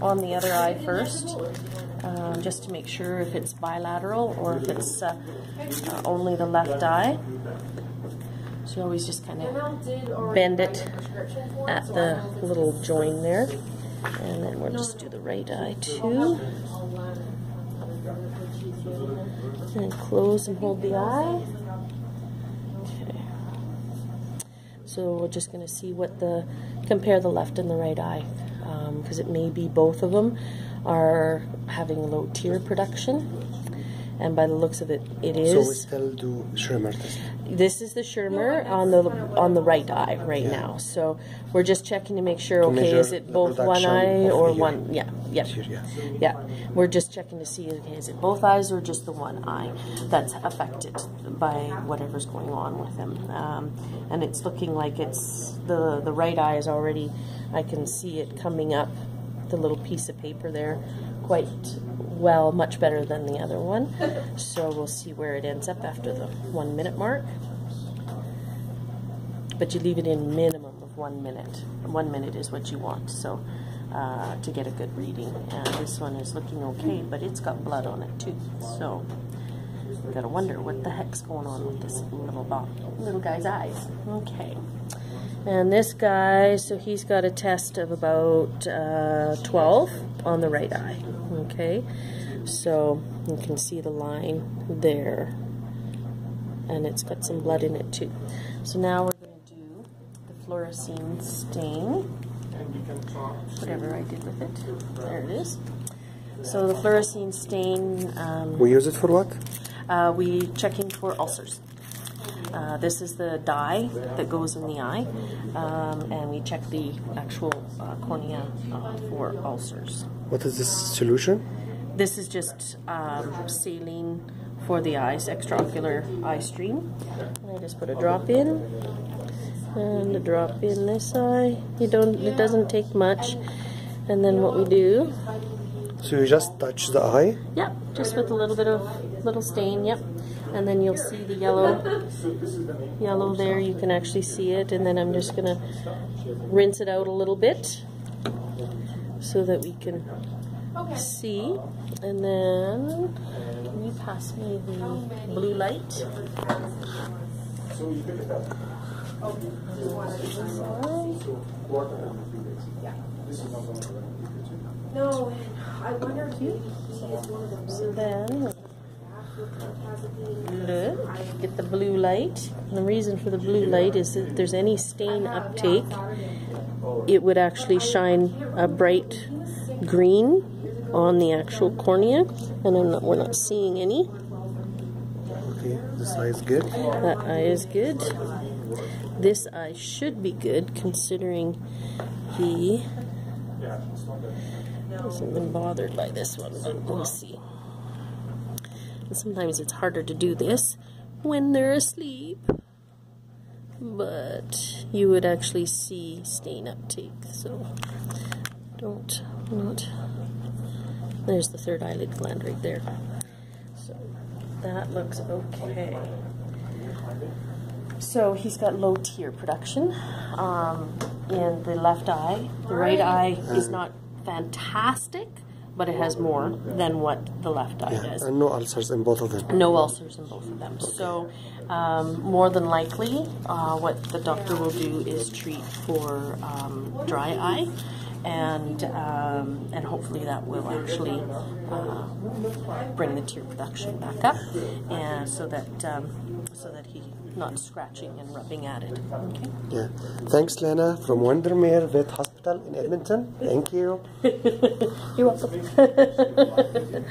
on the other eye first, um, just to make sure if it's bilateral or if it's uh, uh, only the left eye. So you always just kind of bend it at the little join there. And then we'll just do the right eye too. And close and hold the eye. Okay. So we're just going to see what the, compare the left and the right eye. Because um, it may be both of them are having low tear production and by the looks of it, it is. So we still do Schirmer test. This is the Schirmer on the on the right eye right yeah. now. So we're just checking to make sure. To okay, is it both one eye or one? Yeah, yeah, yeah, yeah. We're just checking to see okay, is it both eyes or just the one eye that's affected by whatever's going on with him. Um, and it's looking like it's the the right eye is already. I can see it coming up, the little piece of paper there, quite well, much better than the other one. So we'll see where it ends up after the one minute mark. But you leave it in minimum of one minute. One minute is what you want, so uh, to get a good reading. And this one is looking okay, but it's got blood on it too. So you gotta wonder what the heck's going on with this little little guy's eyes. Okay. And this guy, so he's got a test of about uh, 12 on the right eye. Okay, so you can see the line there, and it's got some blood in it too. So now we're going to do the fluorescein stain. Whatever I did with it. There it is. So the fluorescein stain. Um, we use it for what? Uh, we checking for ulcers. Uh, this is the dye that goes in the eye, um, and we check the actual uh, cornea uh, for ulcers. What is this solution? This is just um, saline for the eyes, extraocular eye stream. And I just put a drop in, and a drop in this eye. You don't. It doesn't take much, and then what we do. So you just touch the eye? Yep, just with a little bit of little stain. Yep and then you'll see the yellow yellow there. You can actually see it and then I'm just gonna rinse it out a little bit so that we can see. And then can you pass me the blue light? No, I wonder if he is one of the So then Look, get the blue light. And the reason for the blue light is that if there's any stain uptake, it would actually shine a bright green on the actual cornea, and not, we're not seeing any. Okay, this eye is good. That eye is good. This eye should be good considering he hasn't been bothered by this one, but we'll see. Sometimes it's harder to do this when they're asleep. But you would actually see stain uptake, so don't not. There's the third eyelid gland right there. So that looks okay. So he's got low tear production um, in the left eye. The right eye is not fantastic, but it has more than what the left eye yeah, does. And no ulcers in both of them. No ulcers in both of them. Okay. So um, more than likely, uh, what the doctor will do is treat for um, dry eye. And um, and hopefully that will actually uh, bring the tear production back up, and so that um, so that he not scratching and rubbing at it. Okay. Yeah. Thanks, Lena, from Windermere Vet Hospital in Edmonton. Thank you. You're welcome.